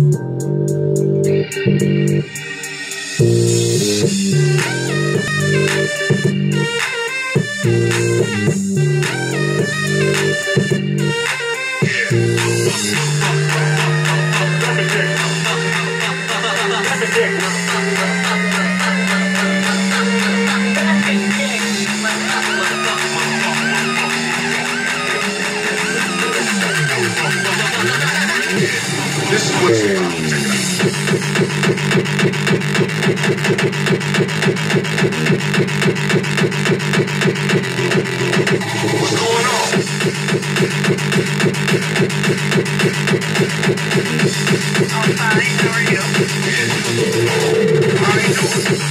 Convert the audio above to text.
Yeah. This is what you What's going on? How are you? How you doing?